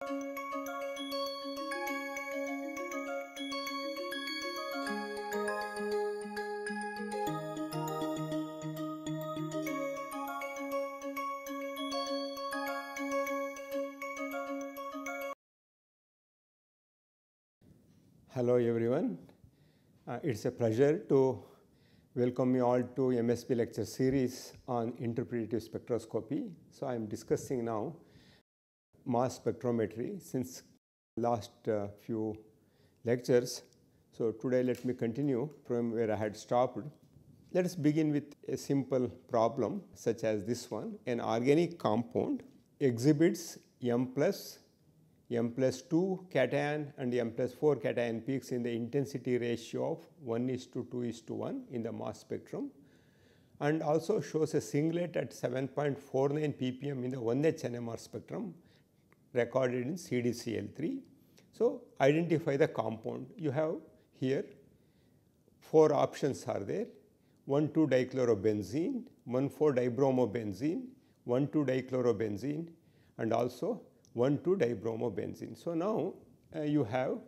Hello everyone. Uh, it's a pleasure to welcome you all to MSB lecture series on interpretative spectroscopy. So I am discussing now mass spectrometry since last uh, few lectures. So today let me continue from where I had stopped. Let us begin with a simple problem such as this one. An organic compound exhibits M plus M plus 2 cation and M plus 4 cation peaks in the intensity ratio of 1 is to 2 is to 1 in the mass spectrum and also shows a singlet at 7.49 ppm in the 1H NMR spectrum recorded in CDCl3. So, identify the compound. You have here four options are there 1 2 dichlorobenzene, 1 4 dibromobenzene, 1 2 dichlorobenzene and also 1 2 dibromobenzene. So, now uh, you have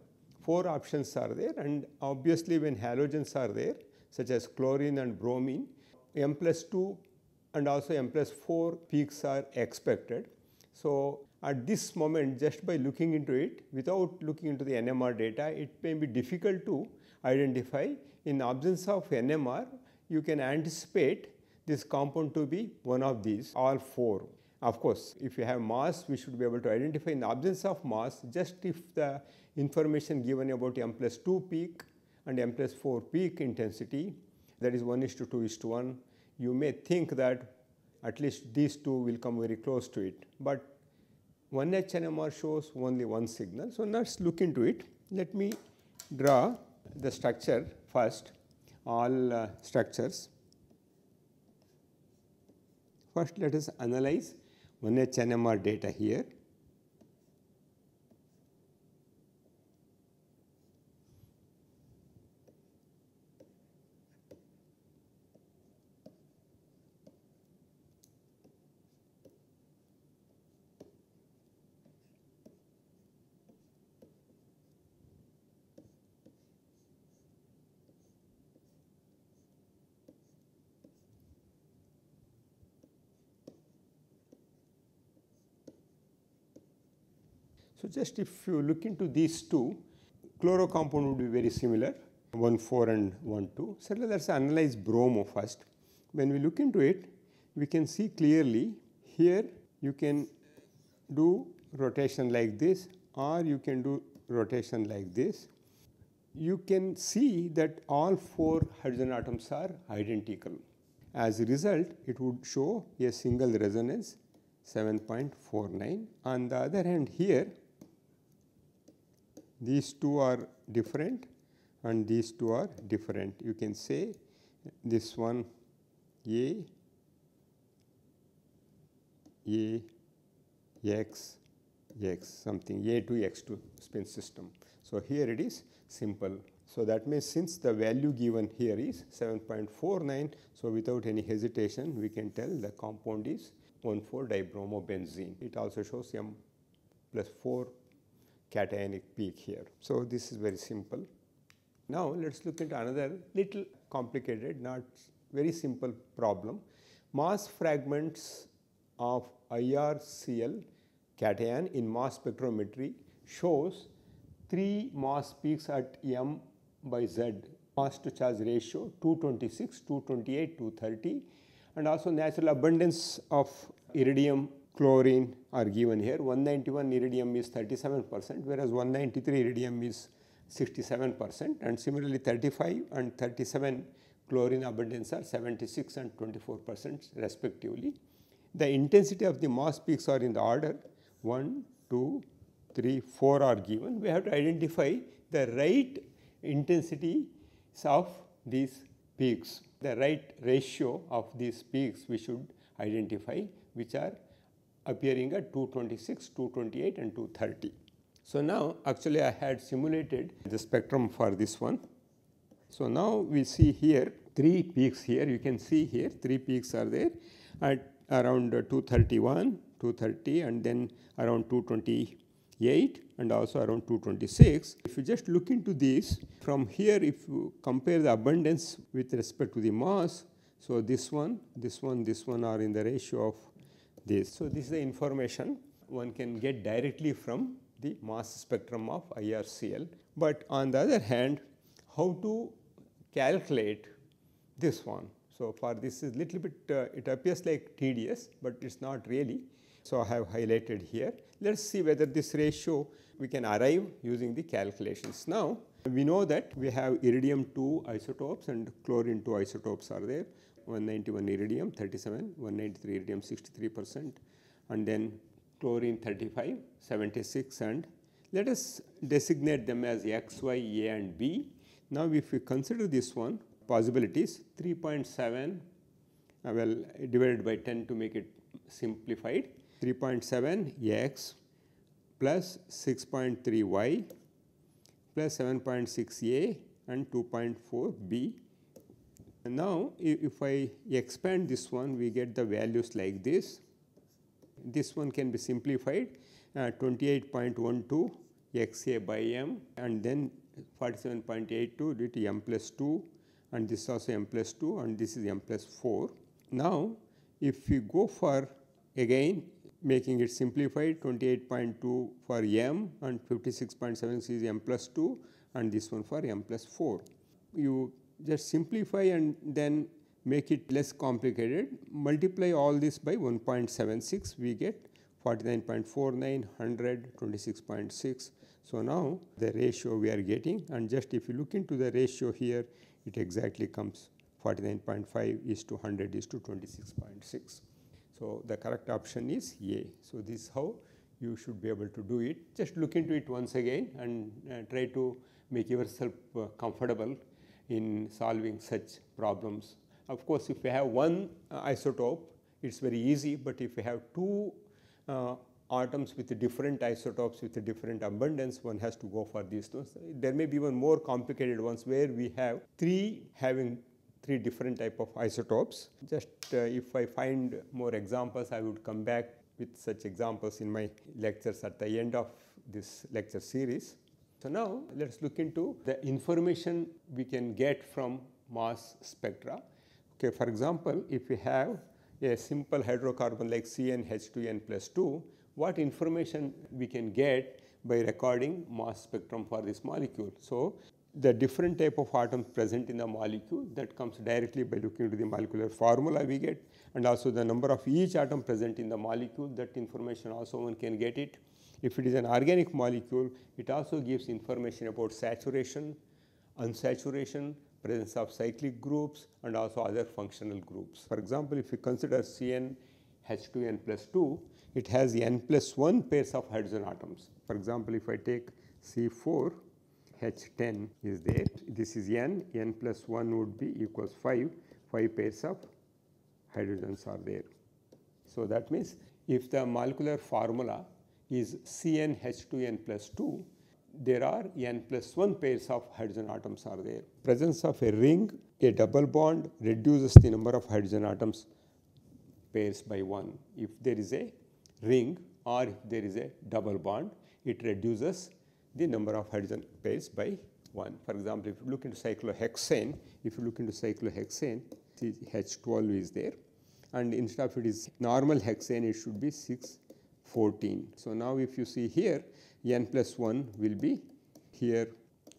four options are there and obviously when halogens are there such as chlorine and bromine M plus 2 and also M plus 4 peaks are expected. So, at this moment just by looking into it without looking into the NMR data it may be difficult to identify in absence of NMR you can anticipate this compound to be one of these all four. Of course, if you have mass we should be able to identify in the absence of mass just if the information given about M plus 2 peak and M plus 4 peak intensity that is 1 is to 2 is to 1 you may think that at least these two will come very close to it. But 1H NMR shows only one signal. So, let us look into it. Let me draw the structure first all uh, structures. First let us analyze 1H NMR data here. So, just if you look into these two, chloro compound would be very similar 1 4 and 1 2. So, let us analyze bromo first. When we look into it, we can see clearly here you can do rotation like this or you can do rotation like this. You can see that all four hydrogen atoms are identical. As a result, it would show a single resonance 7.49. On the other hand here, these two are different and these two are different. You can say this one A, A, X, X something A to X2 spin system. So, here it is simple. So, that means since the value given here is 7.49. So, without any hesitation we can tell the compound is 1,4-dibromobenzene. It also shows M plus 4 cationic peak here. So, this is very simple. Now, let us look into another little complicated not very simple problem. Mass fragments of IRCl cation in mass spectrometry shows 3 mass peaks at M by Z mass to charge ratio 226, 228, 230 and also natural abundance of iridium chlorine are given here 191 iridium is 37 percent whereas 193 iridium is 67 percent and similarly 35 and 37 chlorine abundance are 76 and 24 percent respectively. The intensity of the mass peaks are in the order 1, 2, 3, 4 are given. We have to identify the right intensity of these peaks, the right ratio of these peaks we should identify which are appearing at 226, 228 and 230. So, now actually I had simulated the spectrum for this one. So, now we see here 3 peaks here you can see here 3 peaks are there at around 231, 230 and then around 228 and also around 226. If you just look into this, from here if you compare the abundance with respect to the mass, so this one, this one, this one are in the ratio of this. So, this is the information one can get directly from the mass spectrum of IRCL. But on the other hand, how to calculate this one. So, for this is little bit uh, it appears like tedious, but it is not really. So, I have highlighted here. Let us see whether this ratio we can arrive using the calculations. Now, we know that we have iridium 2 isotopes and chlorine 2 isotopes are there 191 iridium 37, 193 iridium 63 percent and then chlorine 35, 76 and let us designate them as X, Y, A and B. Now, if we consider this one possibilities 3.7 uh, well divided by 10 to make it simplified 3.7 X plus 6.3 Y plus 7.6 A and 2.4 B. And now, if I expand this one we get the values like this this one can be simplified uh, 28.12 xa by m and then 47.82 due to m plus 2 and this is also m plus 2 and this is m plus 4. Now, if we go for again making it simplified 28.2 for m and 56.76 is m plus 2 and this one for m plus 4. You just simplify and then make it less complicated, multiply all this by 1.76, we get 49.49, 100, 26.6. So, now the ratio we are getting and just if you look into the ratio here, it exactly comes 49.5 is to 100 is to 26.6. So, the correct option is A. So, this is how you should be able to do it. Just look into it once again and uh, try to make yourself uh, comfortable in solving such problems of course, if you have one uh, isotope, it is very easy, but if you have two uh, atoms with different isotopes with different abundance, one has to go for these. There may be even more complicated ones where we have three having three different type of isotopes. Just uh, if I find more examples, I would come back with such examples in my lectures at the end of this lecture series. So now let us look into the information we can get from mass spectra. Okay, for example, if we have a simple hydrocarbon like CnH2n plus 2, what information we can get by recording mass spectrum for this molecule. So, the different type of atoms present in the molecule that comes directly by looking into the molecular formula we get and also the number of each atom present in the molecule that information also one can get it. If it is an organic molecule, it also gives information about saturation, unsaturation, presence of cyclic groups and also other functional groups. For example, if you consider CN H2n plus 2, it has n plus 1 pairs of hydrogen atoms. For example, if I take C4 H10 is there, this is n, n plus 1 would be equals 5, 5 pairs of hydrogens are there. So, that means if the molecular formula is CnH2n plus 2, there are n plus 1 pairs of hydrogen atoms are there. Presence of a ring, a double bond reduces the number of hydrogen atoms pairs by 1. If there is a ring or if there is a double bond, it reduces the number of hydrogen pairs by 1. For example, if you look into cyclohexane, if you look into cyclohexane, H12 is there and instead of it is normal hexane, it should be 614. So, now if you see here, n plus 1 will be here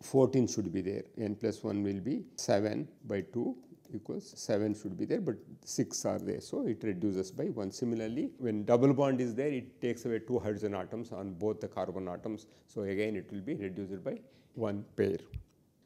14 should be there, n plus 1 will be 7 by 2 equals 7 should be there, but 6 are there. So, it reduces by 1. Similarly, when double bond is there, it takes away 2 hydrogen atoms on both the carbon atoms. So, again it will be reduced by 1 pair.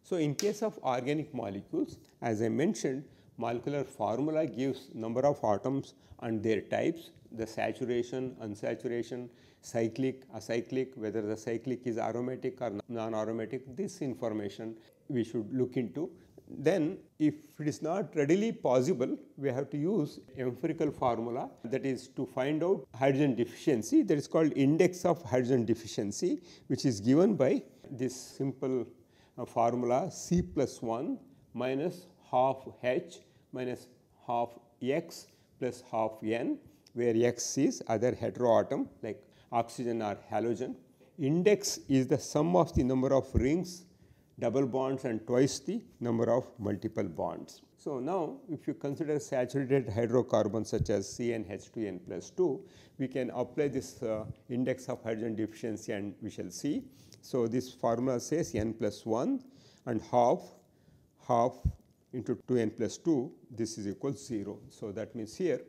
So, in case of organic molecules, as I mentioned, molecular formula gives number of atoms and their types, the saturation, unsaturation, cyclic, acyclic, whether the cyclic is aromatic or non-aromatic, this information we should look into. Then if it is not readily possible, we have to use empirical formula that is to find out hydrogen deficiency that is called index of hydrogen deficiency which is given by this simple uh, formula C plus 1 minus half H minus half X plus half N where X is other heteroatom like oxygen or halogen, index is the sum of the number of rings, double bonds and twice the number of multiple bonds. So, now if you consider saturated hydrocarbons such as CnH2n plus 2, we can apply this uh, index of hydrogen deficiency and we shall see. So, this formula says n plus 1 and half half into 2n plus 2 this is equal 0. So, that means here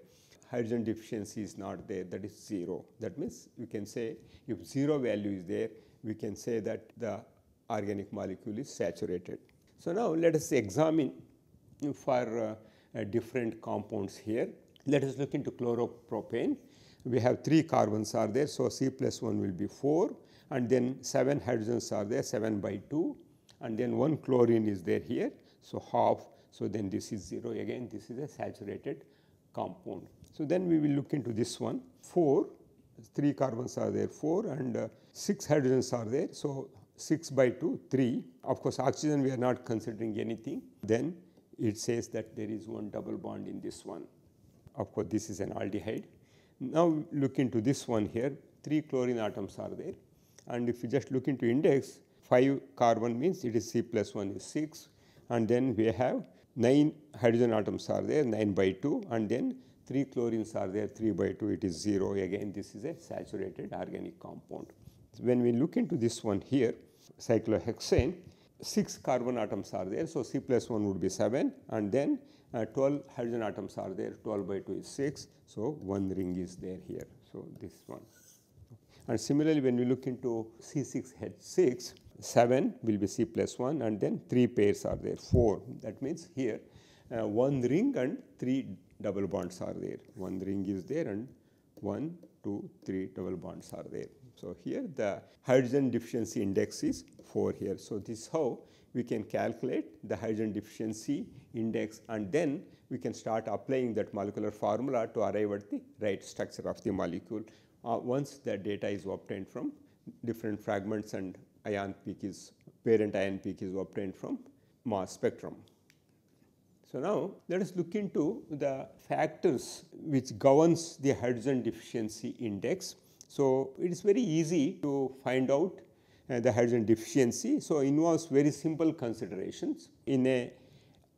hydrogen deficiency is not there that is 0. That means we can say if 0 value is there we can say that the organic molecule is saturated. So, now let us examine for uh, different compounds here. Let us look into chloropropane. We have 3 carbons are there. So, C plus 1 will be 4 and then 7 hydrogens are there 7 by 2 and then 1 chlorine is there here. So, half. So, then this is 0 again this is a saturated compound. So, then we will look into this one 4 3 carbons are there 4 and uh, 6 hydrogens are there. So, 6 by 2 3 of course, oxygen we are not considering anything then it says that there is one double bond in this one. Of course, this is an aldehyde. Now, look into this one here 3 chlorine atoms are there and if you just look into index 5 carbon means it is C plus 1 is 6 and then we have 9 hydrogen atoms are there 9 by 2 and then 3 chlorines are there 3 by 2 it is 0 again this is a saturated organic compound. When we look into this one here cyclohexane 6 carbon atoms are there. So, C plus 1 would be 7 and then uh, 12 hydrogen atoms are there 12 by 2 is 6. So, one ring is there here. So, this one and similarly when we look into C6H6 7 will be C plus 1 and then 3 pairs are there 4 that means here uh, one ring and 3 double bonds are there one ring is there and 1 2 3 double bonds are there. So, here the hydrogen deficiency index is 4 here. So, this is how we can calculate the hydrogen deficiency index and then we can start applying that molecular formula to arrive at the right structure of the molecule uh, once the data is obtained from different fragments and ion peak is parent ion peak is obtained from mass spectrum. So, now let us look into the factors which governs the hydrogen deficiency index. So, it is very easy to find out uh, the hydrogen deficiency. So, involves very simple considerations in a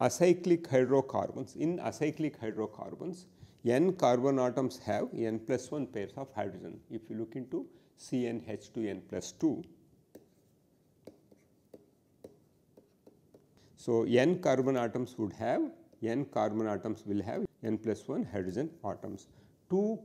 acyclic hydrocarbons. In acyclic hydrocarbons, n carbon atoms have n plus 1 pairs of hydrogen. If you look into CnH2n plus 2, So, n carbon atoms would have n carbon atoms will have n plus 1 hydrogen atoms. 2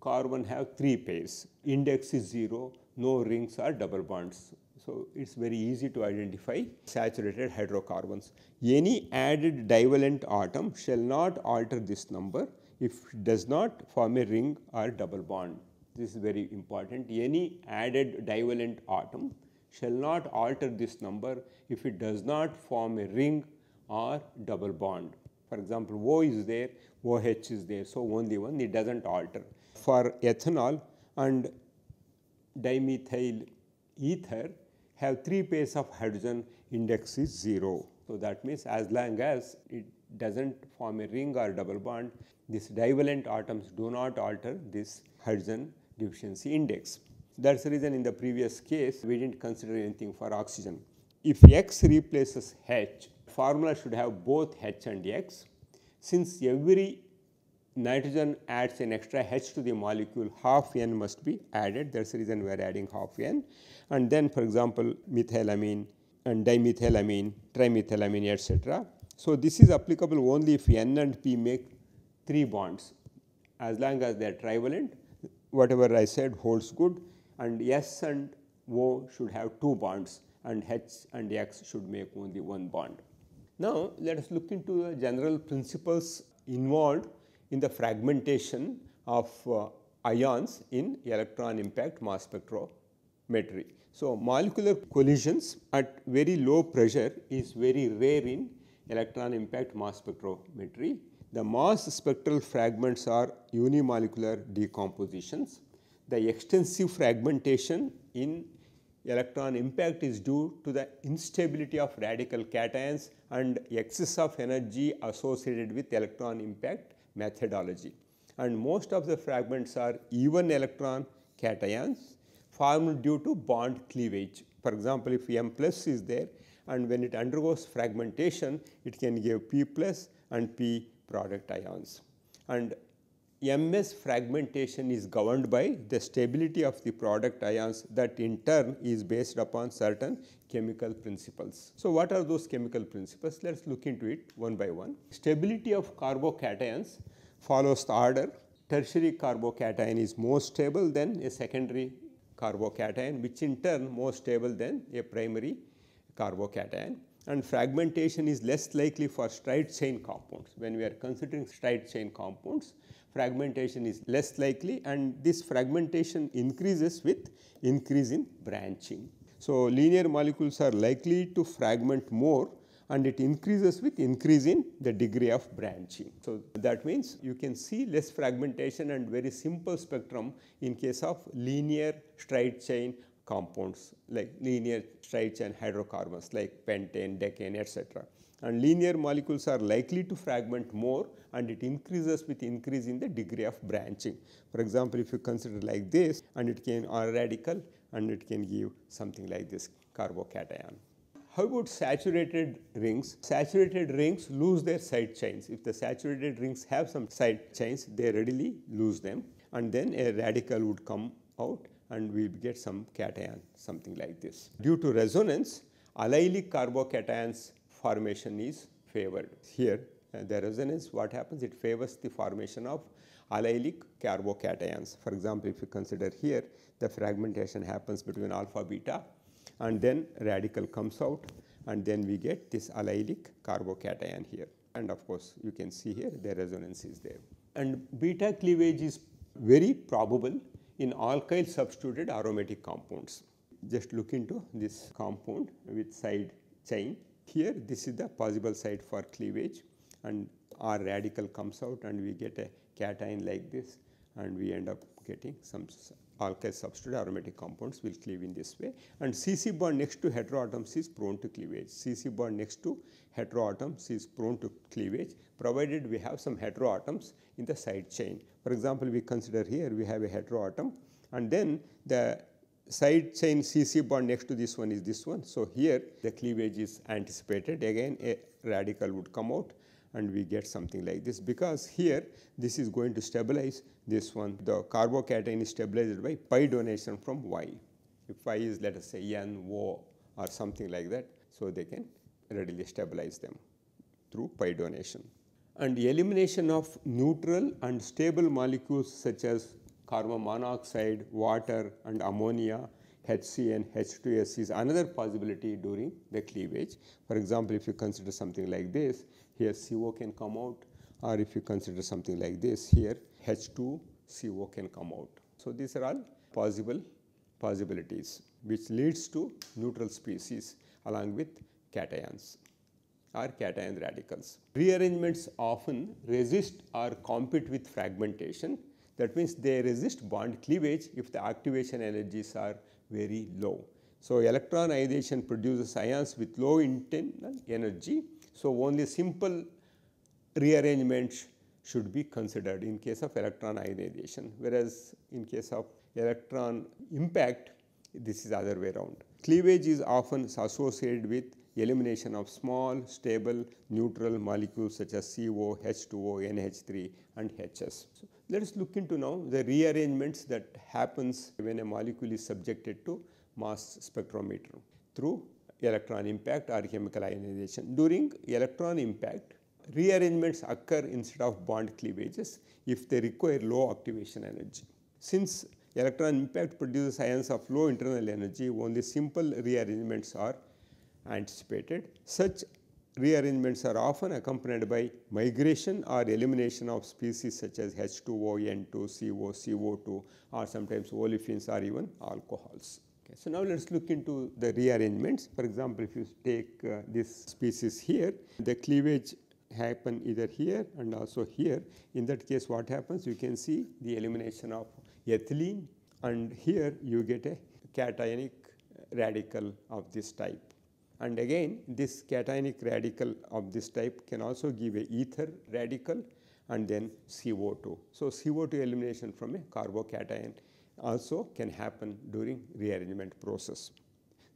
carbon have 3 pairs, index is 0, no rings or double bonds. So, it is very easy to identify saturated hydrocarbons. Any added divalent atom shall not alter this number if it does not form a ring or double bond. This is very important. Any added divalent atom shall not alter this number if it does not form a ring or double bond. For example, O is there, OH is there, so only one it does not alter. For ethanol and dimethyl ether have 3 pairs of hydrogen index is 0. So, that means as long as it does not form a ring or double bond, these divalent atoms do not alter this hydrogen deficiency index. That is the reason in the previous case we did not consider anything for oxygen. If X replaces H, formula should have both H and X. Since every nitrogen adds an extra H to the molecule, half N must be added. That is the reason we are adding half N. And then for example, methylamine and dimethylamine, trimethylamine, etc. So, this is applicable only if N and P make 3 bonds. As long as they are trivalent, whatever I said holds good and S and O should have 2 bonds and H and X should make only one bond. Now, let us look into the general principles involved in the fragmentation of uh, ions in electron impact mass spectrometry. So, molecular collisions at very low pressure is very rare in electron impact mass spectrometry. The mass spectral fragments are unimolecular decompositions the extensive fragmentation in electron impact is due to the instability of radical cations and excess of energy associated with electron impact methodology. And most of the fragments are even electron cations. formed due to bond cleavage. For example, if M plus is there and when it undergoes fragmentation, it can give P plus and P product ions. And MS fragmentation is governed by the stability of the product ions that in turn is based upon certain chemical principles. So, what are those chemical principles? Let us look into it one by one. Stability of carbocations follows the order. Tertiary carbocation is more stable than a secondary carbocation which in turn more stable than a primary carbocation and fragmentation is less likely for straight chain compounds. When we are considering straight chain compounds, fragmentation is less likely and this fragmentation increases with increase in branching. So, linear molecules are likely to fragment more and it increases with increase in the degree of branching. So, that means you can see less fragmentation and very simple spectrum in case of linear straight chain compounds like linear straight chain hydrocarbons like pentane, decane etc. And linear molecules are likely to fragment more and it increases with increase in the degree of branching. For example, if you consider like this and it can R radical and it can give something like this carbocation. How about saturated rings? Saturated rings lose their side chains. If the saturated rings have some side chains, they readily lose them and then a radical would come out and we get some cation, something like this. Due to resonance, allylic carbocations formation is favored. Here, uh, the resonance, what happens? It favors the formation of allylic carbocations. For example, if you consider here, the fragmentation happens between alpha beta and then radical comes out and then we get this allylic carbocation here. And of course, you can see here the resonance is there. And beta cleavage is very probable in alkyl substituted aromatic compounds. Just look into this compound with side chain. Here this is the possible site for cleavage and our radical comes out and we get a cation like this and we end up getting some alkyl substitute aromatic compounds will cleave in this way and CC bond next to heteroatoms is prone to cleavage. CC bond next to heteroatoms is prone to cleavage provided we have some heteroatoms in the side chain. For example, we consider here we have a heteroatom and then the side chain CC bond next to this one is this one. So, here the cleavage is anticipated again a radical would come out and we get something like this because here this is going to stabilize this one the carbocation is stabilized by pi donation from Y. If Y is let us say N, O or something like that. So, they can readily stabilize them through pi donation and elimination of neutral and stable molecules such as carbon monoxide, water and ammonia, HCN, H2S is another possibility during the cleavage. For example, if you consider something like this, here CO can come out or if you consider something like this, here H2 CO can come out. So, these are all possible possibilities which leads to neutral species along with cations or cation radicals. Rearrangements often resist or compete with fragmentation. That means they resist bond cleavage if the activation energies are very low. So, electron ionization produces ions with low internal energy. So, only simple rearrangements should be considered in case of electron ionization, whereas in case of electron impact, this is other way around. Cleavage is often associated with elimination of small, stable, neutral molecules such as CO, H2O, NH3 and HS. So, let us look into now the rearrangements that happens when a molecule is subjected to mass spectrometer through electron impact or chemical ionization. During electron impact, rearrangements occur instead of bond cleavages if they require low activation energy. Since electron impact produces ions of low internal energy, only simple rearrangements are anticipated. Such rearrangements are often accompanied by migration or elimination of species such as H2O, N2, CO, CO2 or sometimes olefins or even alcohols. Okay. So, now let us look into the rearrangements. For example, if you take uh, this species here, the cleavage happen either here and also here. In that case what happens? You can see the elimination of ethylene and here you get a cationic radical of this type. And again this cationic radical of this type can also give a ether radical and then CO2. So, CO2 elimination from a carbocation also can happen during rearrangement process.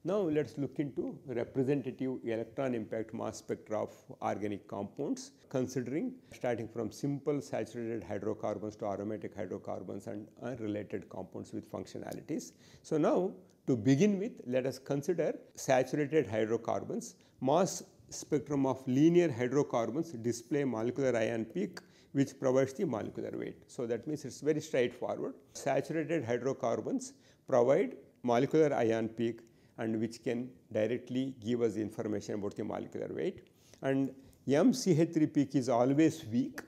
Now let's look into representative electron impact mass spectra of organic compounds considering starting from simple saturated hydrocarbons to aromatic hydrocarbons and unrelated compounds with functionalities. So now to begin with let us consider saturated hydrocarbons. Mass spectrum of linear hydrocarbons display molecular ion peak which provides the molecular weight. So that means it is very straightforward. Saturated hydrocarbons provide molecular ion peak and which can directly give us information about the molecular weight. And MCH3 peak is always weak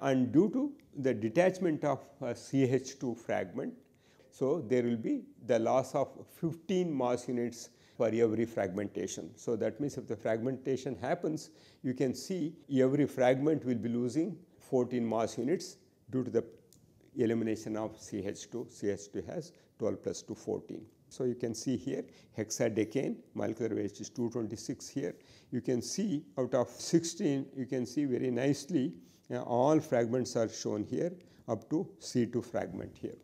and due to the detachment of uh, CH2 fragment, so there will be the loss of 15 mass units for every fragmentation. So that means if the fragmentation happens, you can see every fragment will be losing 14 mass units due to the elimination of CH2. CH2 has 12 plus 2 14. So you can see here hexadecane molecular weight is 226 here. You can see out of 16 you can see very nicely uh, all fragments are shown here up to C2 fragment here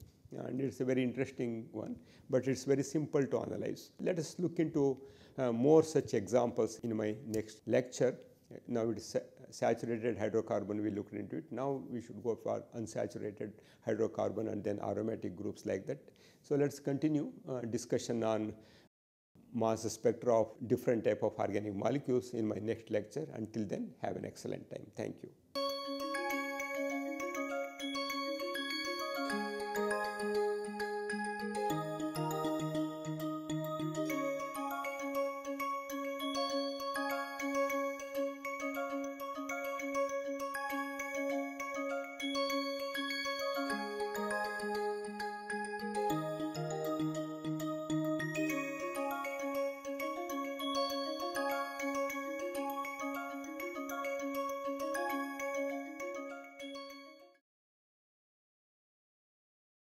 and it is a very interesting one, but it is very simple to analyze. Let us look into uh, more such examples in my next lecture. Now it is saturated hydrocarbon, we looked into it. Now we should go for unsaturated hydrocarbon and then aromatic groups like that. So let us continue uh, discussion on mass spectra of different type of organic molecules in my next lecture. Until then, have an excellent time. Thank you.